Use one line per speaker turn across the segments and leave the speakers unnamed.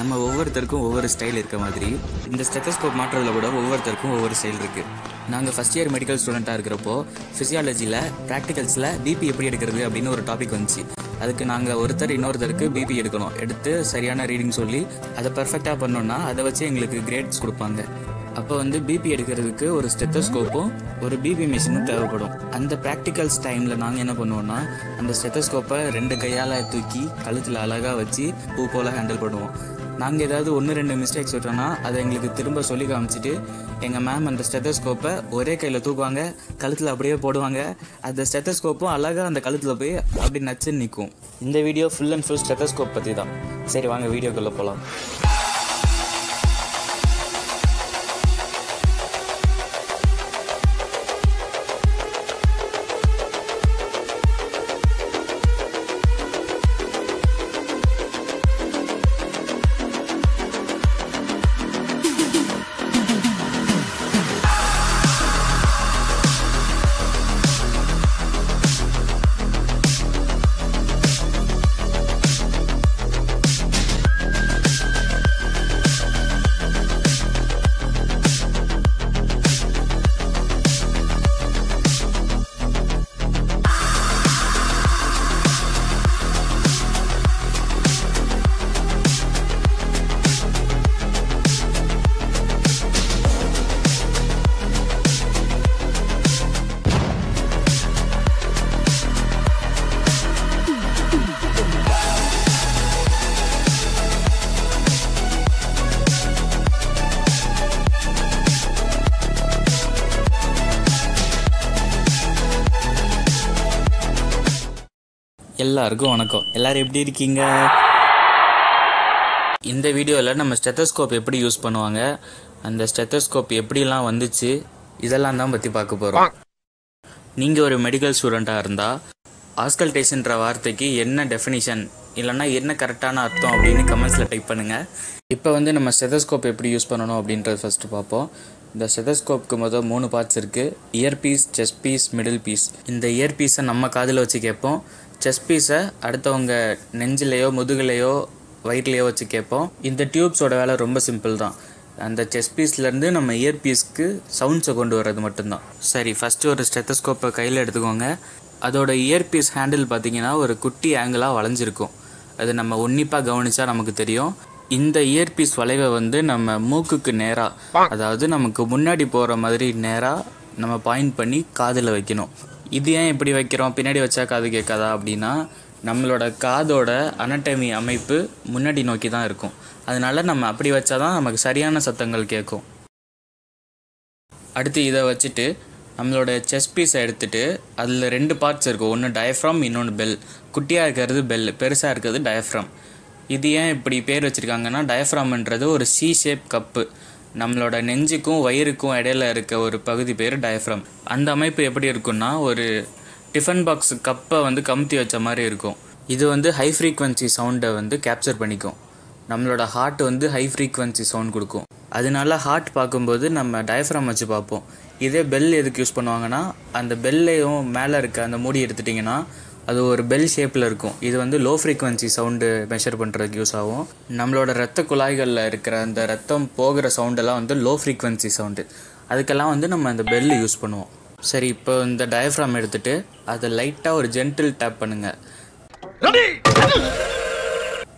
நம்ம ஒவ்வொருத்தருக்கும் ஒவ்வொரு ஸ்டைல் இருக்க மாதிரி இந்த ஸ்டெத்தஸ்கோப் மாற்றுறதுல கூட ஒவ்வொருத்தருக்கும் ஒவ்வொரு ஸ்டைல் இருக்கு. நாங்கள் ஃபஸ்ட் இயர் மெடிக்கல் ஸ்டூடெண்ட்டாக இருக்கிறப்போ ஃபிசியாலஜியில் ப்ராக்டிகல்ஸில் பிபி எப்படி எடுக்கிறது அப்படின்னு ஒரு டாபிக் வந்துச்சு. அதுக்கு நாங்கள் ஒருத்தர் இன்னொருத்தருக்கு பிபி எடுக்கணும். எடுத்து சரியான ரீடிங் சொல்லி அதை பர்ஃபெக்டாக பண்ணோன்னா அதை வச்சு எங்களுக்கு கிரேட்ஸ் கொடுப்பாங்க. அப்போ வந்து பிபி எடுக்கிறதுக்கு ஒரு ஸ்டெத்தோஸ்கோப்பும் ஒரு பிபி மிஷினும் தேவைப்படும். அந்த ப்ராக்டிக்கல்ஸ் டைமில் நாங்கள் என்ன பண்ணுவோம்னா அந்த ஸ்டெத்தோஸ்கோப்பை ரெண்டு கையால் தூக்கி கழுத்தில் அழகாக வச்சு பூ போல் ஹேண்டில் பண்ணுவோம். நாங்கள் ஏதாவது ஒன்று ரெண்டு மிஸ்டேக் சொல்கிறோன்னா அதை எங்களுக்கு திரும்ப சொல்லி காமிச்சிட்டு எங்கள் மேம் அந்த ஸ்டெத்தஸ்கோப்பை ஒரே கையில் தூக்குவாங்க கழுத்தில் அப்படியே போடுவாங்க. அந்த ஸ்டெத்தஸ்கோப்பும் அழகாக அந்த கழுத்தில் போய் அப்படி நச்சு நிற்கும் இந்த video full and full stethoscope பற்றி தான் சரி வாங்க வீடியோக்குள்ளே போகலாம் எல்லாருக்கும் வணக்கம். எல்லாரும் எப்படி இருக்கீங்க? இந்த வீடியோவில் நம்ம ஸ்டெத்தோஸ்கோப் எப்படி யூஸ் பண்ணுவாங்க அந்த ஸ்டெத்தோஸ்கோப் எப்படிலாம் வந்துச்சு இதெல்லாம் தான் பற்றி பார்க்க போகிறோம் நீங்கள் ஒரு மெடிக்கல் ஸ்டூடெண்ட்டாக இருந்தால் ஆஸ்கல்டேஷன்ற வார்த்தைக்கு என்ன டெஃபினிஷன் இல்லைன்னா என்ன கரெக்டான அர்த்தம் அப்படின்னு கமெண்ட்ஸில் டைப் பண்ணுங்கள் இப்போ வந்து நம்ம ஸ்டெத்தோஸ்கோப் எப்படி யூஸ் பண்ணணும் அப்படின்றது ஃபஸ்ட்டு பார்ப்போம். இந்த ஸ்டெதஸ்கோப்க்கு மொதல் மூணு பார்ட்ஸ் இருக்குது ear piece chest piece middle piece இந்த இயர் பீஸை நம்ம காதில் வச்சு கேட்போம். செஸ்ட் பீஸை அடுத்தவங்க நெஞ்சிலேயோ முதுகுலையோ வயிற்றுலையோ வச்சு கேட்போம். இந்த டியூப்ஸோட வேலை ரொம்ப சிம்பிள் தான். அந்த செஸ் பீஸ்லேருந்து நம்ம இயர் பீஸ்க்கு சவுண்ட்ஸை கொண்டு வர்றது மட்டும்தான். சரி ஃபஸ்ட்டு ஒரு ஸ்டெத்தஸ்கோப்பை கையில் எடுத்துக்கோங்க. அதோட இயர் பீஸ் ஹேண்டில் பார்த்தீங்கன்னா ஒரு குட்டி ஆங்கிளாக வளைஞ்சிருக்கும். அது நம்ம உன்னிப்பாக கவனிச்சா நமக்கு தெரியும். இந்த இயர்பீஸ் வளைவை வந்து நம்ம மூக்குக்கு நேராக அதாவது நமக்கு முன்னாடி போகிற மாதிரி நேராக நம்ம பாயிண்ட் பண்ணி காதில் வைக்கணும். இது ஏன் இப்படி வைக்கிறோம்? பின்னாடி வச்சா காது கேட்காதா அப்படின்னா நம்மளோட காதோட அனட்டமி அமைப்பு முன்னாடி நோக்கி தான் இருக்கும். அதனால நம்ம அப்படி வச்சாதான் நமக்கு சரியான சத்தங்கள் கேட்கும். அடுத்து இதை வச்சுட்டு நம்மளோட செஸ் பீஸை எடுத்துட்டு அதில் ரெண்டு பார்ட்ஸ் இருக்கும் ஒன்று டயஃப்ரம் இன்னொன்று பெல் குட்டியாக இருக்கிறது பெல் பெருசாக இருக்கிறது டயஃப்ரம் இது ஏன் இப்படி பேர் வச்சுருக்காங்கன்னா டயஃப்ராம்ன்றது ஒரு சி ஷேப் கப்பு. நம்மளோட நெஞ்சுக்கும் வயிறுக்கும் இடையில இருக்க ஒரு பகுதி பேர் டயஃப்ராம் அந்த அமைப்பு எப்படி இருக்குன்னா ஒரு டிஃபன் பாக்ஸ் கப்பை வந்து கமுத்தி வச்ச மாதிரி இருக்கும். இது வந்து ஹை ஃப்ரீக்வன்சி சவுண்டை வந்து கேப்சர் பண்ணிக்கும். நம்மளோட ஹார்ட் வந்து ஹை ஃப்ரீக்வன்சி சவுண்ட் கொடுக்கும். அதனால ஹார்ட் பார்க்கும்போது நம்ம டயஃப்ராம் வச்சு பார்ப்போம். இதே பெல் எதுக்கு யூஸ் பண்ணுவாங்கன்னா அந்த பெல்லையும் மேலே இருக்க அந்த மூடி எடுத்துட்டிங்கன்னா அது ஒரு பெல் ஷேப்பில் இருக்கும். இது வந்து லோ ஃப்ரீக்வன்சி சவுண்டு மெஷர் பண்ணுறதுக்கு யூஸ் ஆகும். நம்மளோட ரத்த குழாய்களில் இருக்கிற அந்த ரத்தம் போகிற சவுண்டெல்லாம் வந்து லோ ஃப்ரீக்வன்சி சவுண்டு அதுக்கெல்லாம் வந்து நம்ம அந்த பெல் யூஸ் பண்ணுவோம். சரி இப்போ இந்த டயஃப்ராம் எடுத்துட்டு அதை லைட்டாக ஒரு ஜென்டில் டேப் பண்ணுங்கள்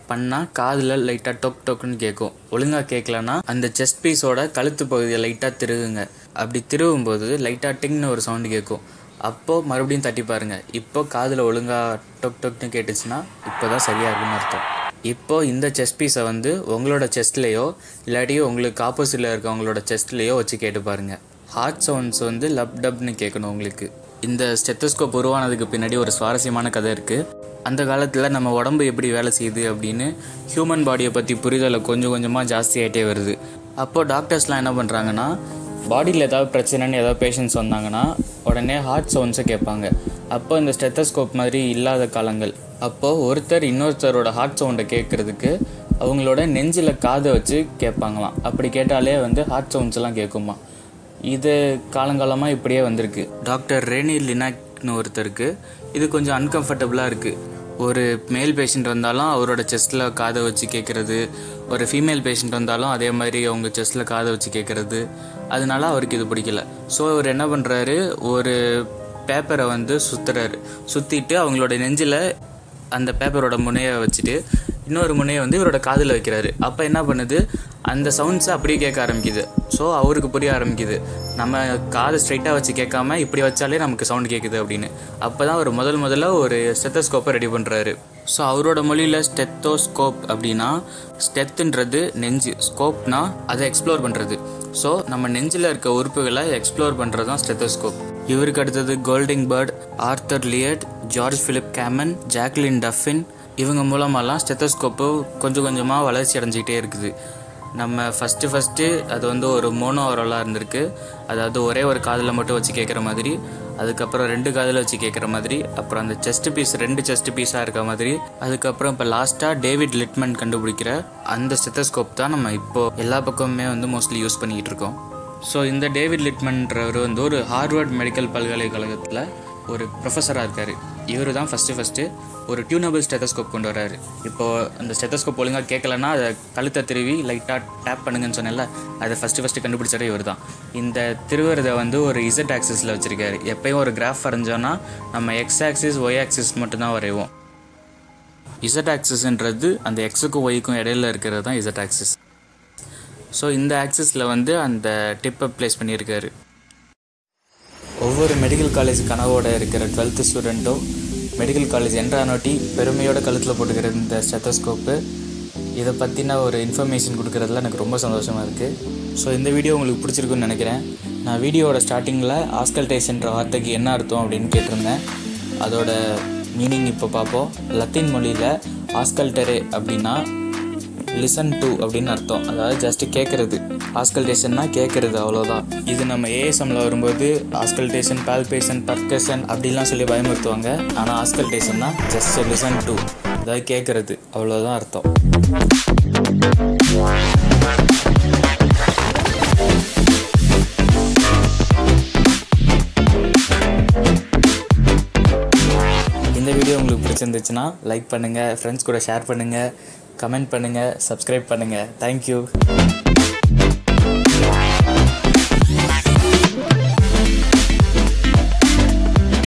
பண்ணால் காதில் லைட்டாக டொக் டொக்குன்னு கேட்கும். ஒழுங்காக கேட்கலன்னா அந்த செஸ்ட் பீஸோட கழுத்து பகுதியை லைட்டாக திருகுங்க. அப்படி திருவும்போது லைட்டாக டிங்னு ஒரு சவுண்டு கேட்கும். அப்போது மறுபடியும் தட்டி பாருங்கள் இப்போ காதில் ஒழுங்காக டொக் டொக்னு கேட்டுச்சுன்னா இப்போ தான் சரியாக இருக்குன்னு அர்த்தம். இப்போது இந்த செஸ் பீஸை வந்து உங்களோட செஸ்ட்லேயோ இல்லாட்டி உங்களுக்கு ஆப்போசிட்டில் இருக்கவங்களோட செஸ்ட்லேயோ வச்சு கேட்டு பாருங்கள் ஹார்ட் சவுண்ட்ஸ் வந்து லப் டப்னு கேட்கணும் உங்களுக்கு. இந்த ஸ்டெத்தோஸ்கோப் உருவானதுக்கு பின்னாடி ஒரு சுவாரஸ்யமான கதை இருக்குது அந்த காலத்தில் நம்ம உடம்பு எப்படி வேலை செய்யுது அப்படின்னு ஹியூமன் பாடியை பற்றி புரிதலை கொஞ்சம் கொஞ்சமாக ஜாஸ்தியாகிட்டே வருது. அப்போது டாக்டர்ஸ்லாம் என்ன பண்ணுறாங்கன்னா பாடியில் ஏதாவது பிரச்சனைன்னு ஏதாவது பேஷண்ட்ஸ் வந்தாங்கன்னா உடனே ஹார்ட் சவுண்ட்ஸை கேட்பாங்க. அப்போ இந்த ஸ்டெத்தஸ்கோப் மாதிரி இல்லாத காலங்கள். அப்போது ஒருத்தர் இன்னொருத்தரோட ஹார்ட் சவுண்டை கேட்குறதுக்கு அவங்களோட நெஞ்சில் காதை வச்சு கேட்பாங்களாம். அப்படி கேட்டாலே வந்து ஹார்ட் சவுண்ட்ஸ் எல்லாம் கேட்குமா இது காலங்காலமாக இப்படியே வந்திருக்கு. டாக்டர் ரேனி லினாக்னு ஒருத்தருக்கு இது கொஞ்சம் அன்கம்ஃபர்டபுளாக இருக்குது ஒரு மேல் பேஷண்ட் வந்தாலும் அவரோட செஸ்ட்டில் காதை வச்சு கேட்குறது ஒரு ஃபீமேல் பேஷண்ட் வந்தாலும் அதே மாதிரி அவங்க செஸ்ட்டில் காதை வச்சு கேட்குறது அதனால அவருக்கு இது பிடிக்கல. ஸோ இவர் என்ன பண்ணுறாரு ஒரு பேப்பரை வந்து சுற்றுறாரு சுற்றிட்டு அவங்களோட நெஞ்சில் அந்த பேப்பரோட முனையை வச்சுட்டு இன்னொரு முனையை வந்து இவரோட காதில் வைக்கிறாரு. அப்போ என்ன பண்ணுது? அந்த சவுண்ட்ஸை அப்படியே கேட்க ஆரம்பிக்குது. ஸோ அவருக்கு புரிய ஆரம்பிக்குது. நம்ம காதை ஸ்ட்ரைட்டாக வச்சு கேட்காம இப்படி வச்சாலே நமக்கு சவுண்ட் கேட்குது அப்படின்னு. அப்போ தான் அவர் முதல் முதல்ல ஒரு ஸ்டெத்தஸ்கோப்பை ரெடி பண்ணுறாரு ஸோ அவரோட மொழியில் ஸ்டெத்தோஸ்கோப் அப்படின்னா ஸ்டெத்துன்றது நெஞ்சு. ஸ்கோப்னா அதை எக்ஸ்ப்ளோர் பண்ணுறது ஸோ நம்ம நெஞ்சில் இருக்க உறுப்புகளை எக்ஸ்ப்ளோர் பண்ணுறது தான் ஸ்டெத்தோஸ்கோப் இவருக்கு அடுத்தது Golding Bird Arthur Leared George Philip Cammann Jacalyn Duffin இவங்க மூலமாலாம் ஸ்டெத்தோஸ்கோப்பு கொஞ்சம் கொஞ்சமாக வளர்ச்சி அடைஞ்சிக்கிட்டே இருக்குது. நம்ம ஃபஸ்ட்டு ஃபஸ்ட்டு அது வந்து ஒரு மோனோ ஓரலாக இருந்திருக்கு. அதாவது ஒரே ஒரு காதில் மட்டும் வச்சு கேட்குற மாதிரி அதுக்கப்புறம் ரெண்டு காதில் வச்சு கேட்குற மாதிரி அப்புறம் அந்த செஸ்ட் பீஸ் ரெண்டு செஸ்ட் பீஸாக இருக்க மாதிரி அதுக்கப்புறம் இப்போ லாஸ்ட்டாக டேவிட் லிட்மன் கண்டுபிடிக்கிற அந்த ஸ்டெத்தஸ்கோப் தான் நம்ம இப்போது எல்லா பக்கமுமே வந்து மோஸ்ட்லி யூஸ் பண்ணிக்கிட்டு இருக்கோம். ஸோ இந்த டேவிட் லிட்மன்றவர் வந்து ஒரு ஹார்வர்ட் மெடிக்கல் பல்கலைக்கழகத்தில் ஒரு ப்ரொஃபஸராக இருக்கார். இவர் தான் ஃபஸ்ட்டு ஃபஸ்ட்டு ஒரு டியூனபிள் ஸ்டெத்தஸ்கோப் கொண்டு வராரு இப்போது அந்த ஸ்டெத்தஸ்கோப் ஒழுங்காக கேட்கலன்னா அதை கழுத்தை திருவி லைட்டாக டேப் பண்ணுங்கன்னு சொன்னேன்ல அதை ஃபஸ்ட்டு ஃபஸ்ட்டு கண்டுபிடிச்சதே இவர் தான். இந்த திருவருதை வந்து ஒரு இசட் ஆக்சிஸில் வச்சுருக்காரு. எப்பயும் ஒரு கிராஃப் வரைஞ்சோன்னா நம்ம எக்ஸ் ஆக்சிஸ் ஒய் ஆக்சிஸ் மட்டும்தான் வரைவோம். இசட் ஆக்சிஸ்ன்றது அந்த எக்ஸுக்கும் ஒய்க்கும் இடையில இருக்கிறது தான் இசட் ஆக்சிஸ் ஸோ இந்த ஆக்சிஸில் வந்து அந்த டிப்பை ப்ளேஸ் பண்ணியிருக்காரு. ஒவ்வொரு மெடிக்கல் காலேஜ் கனவோட இருக்கிற டுவெல்த்து ஸ்டூடெண்ட்டும் மெடிக்கல் காலேஜ் என்ட்ரானோட்டி பெருமையோட கழுத்தில் போட்டுக்கிற இந்த ஸ்டெத்தோஸ்கோப்பு இதை பற்றின ஒரு இன்ஃபர்மேஷன் கொடுக்குறதுல எனக்கு ரொம்ப சந்தோஷமாக இருக்குது ஸோ இந்த வீடியோ உங்களுக்கு பிடிச்சிருக்குன்னு நினைக்கிறேன். நான் வீடியோவோட ஸ்டார்டிங்கில் ஆஸ்கல்டேஷன்ற வார்த்தைக்கு என்ன அர்த்தம் அப்படின்னு கேட்டிருந்தேன். அதோட மீனிங் இப்போ பார்ப்போம். லத்தீன் மொழியில் ஆஸ்கல்டரே அப்படின்னா லிசன் டு அப்படின்னு அர்த்தம். அதாவது ஜஸ்ட் கேட்குறது ஆஸ்கல்டேஷன்னா கேட்குறது அவ்வளோதான் இது நம்ம ஏஎஸ்எம்ல வரும்போது ஆஸ்கல்டேஷன் பால்பேஷன் பர்கஷன் அப்படிலாம் சொல்லி பயமுறுத்துவாங்க. ஆனால் ஆஸ்கல்டேஷன்னா ஜஸ்ட் லிசன் டு அதாவது கேட்குறது அவ்வளோதான் அர்த்தம். இந்த வீடியோ உங்களுக்கு பிடிச்சிருந்துச்சுன்னா லைக் பண்ணுங்கள் ஃப்ரெண்ட்ஸ் கூட ஷேர் பண்ணுங்கள் கமெண்ட் பண்ணுங்கள் சப்ஸ்கிரைப் பண்ணுங்கள் தேங்க்யூ